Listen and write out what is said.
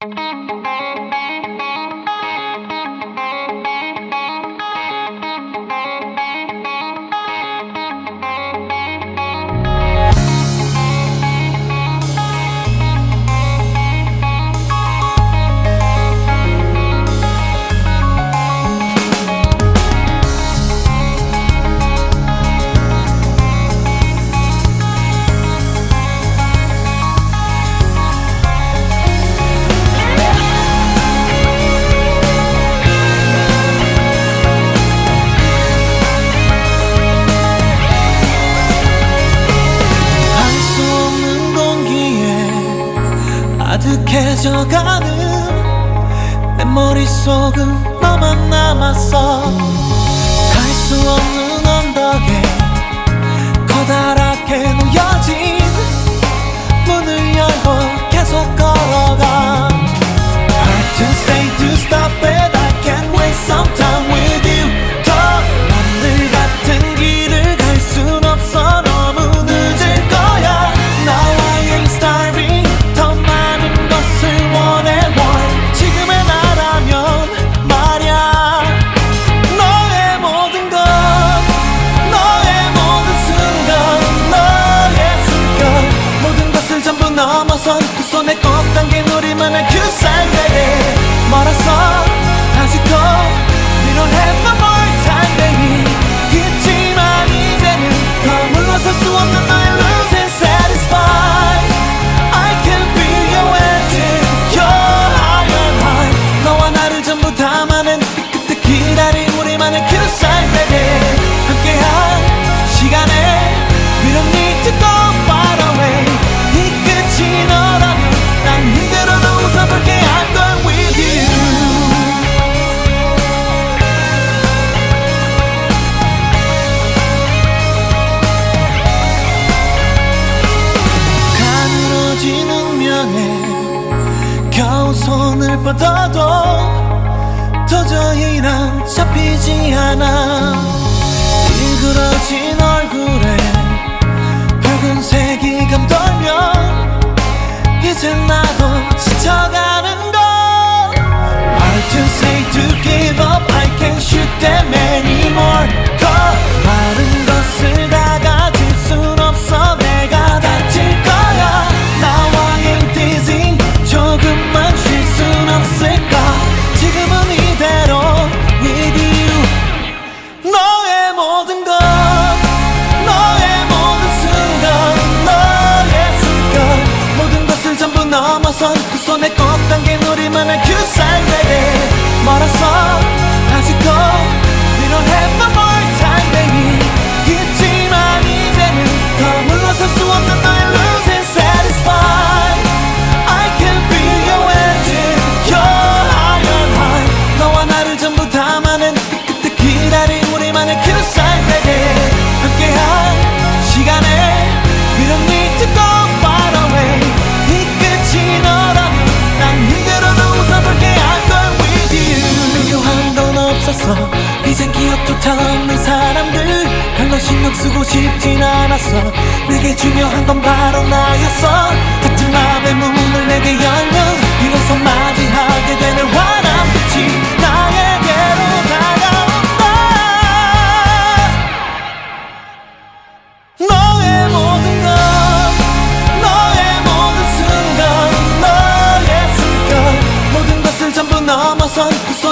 Música 가득해져가는 내 머릿속은 너만 남았어. 갈 수 없는 언덕에 커다랗 우리만의 그 삶에 함께한 시간에 We don't need to go far away. 이 끝이 너라면 난 힘들어도 웃어볼게. I'm going with you. 가늘어진 운명에 겨우 손을 뻗어도 난 잡히지 않아 일그러진 얼굴에 붉은색이 감돌면 이제 나도 지쳐가는 걸 Hard to say to give up I can't shoot them anymore 우리만의 그 삶에 함께한 시간에 We don't need 이 끝이 너라면 난 힘들어도 웃어볼게 I'm going with you. 필요한 건 없었어 이젠 기억조차 없는 사람들 별로 신경 쓰고 싶진 않았어. 내게 중요한 건 바로 나였어. 닫힌 맘의 문을 내게 열면 비로소 맞이하게 되는 환 sun, the sun.